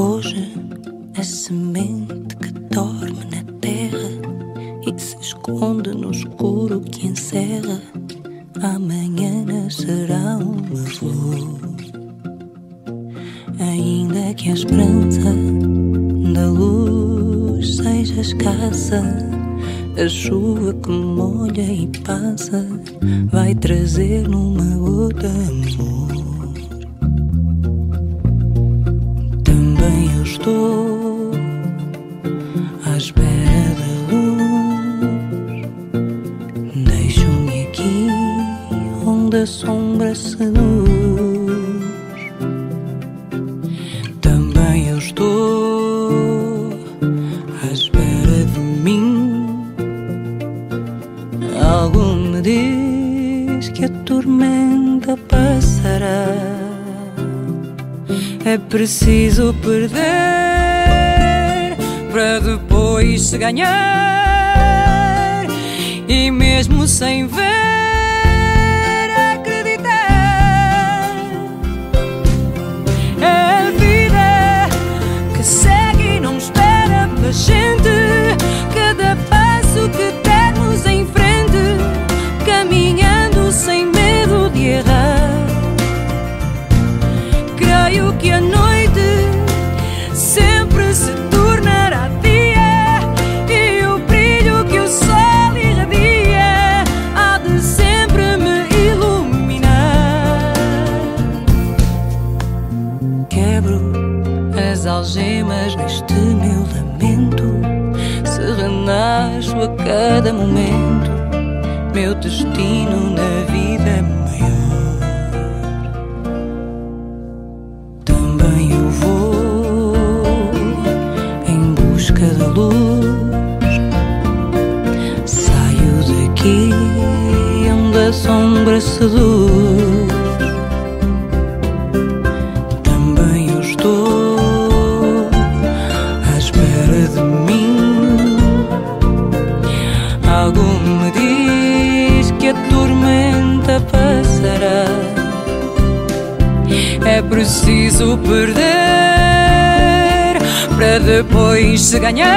Hoje, a semente que dorme na terra e se esconde no escuro que encerra, amanhã nascerá uma flor. Ainda que a esperança da luz seja escassa, a chuva que molha e passa vai trazer numa gota amor. Estou à espera da luz. Deixo-me aqui onde a sombra seduz. Também eu estou à espera de mim. Algo me diz que a tormenta passará. É preciso perder para depois se ganhar. E mesmo sem ver, neste meu lamento, se renasço a cada momento, meu destino na vida é maior. Também eu vou em busca da luz. Saio daqui onde a sombra seduz. Preciso perder para depois se ganhar.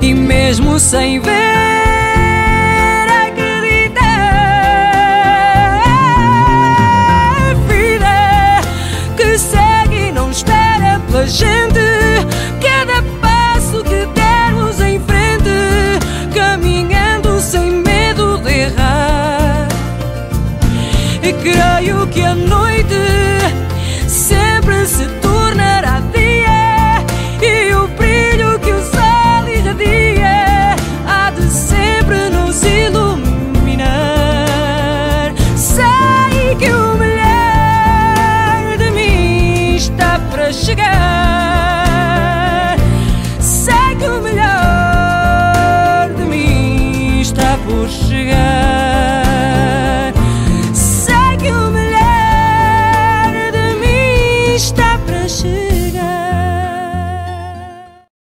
E mesmo sem ver, acreditar. Vida que segue e não espera pela gente. Cada passo que dermos em frente, caminhando sem medo de errar. Creio que a noite sugar.